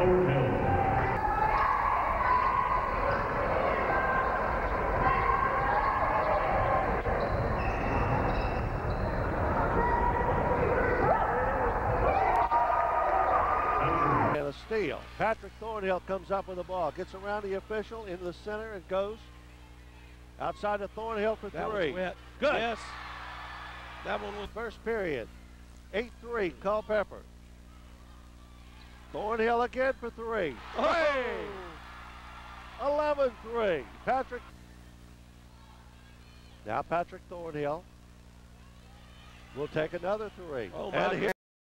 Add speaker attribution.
Speaker 1: And a steal. Patrick Thornhill comes up with the ball, gets around the official into the center and goes outside of Thornhill for
Speaker 2: That
Speaker 1: three. Good.
Speaker 2: Yes. That one was.
Speaker 1: First period. 8-3, Culpeper. Thornhill again for three. Hey! 11-3. Patrick. Now Patrick Thornhill will take another three.
Speaker 2: Oh,
Speaker 1: and
Speaker 2: my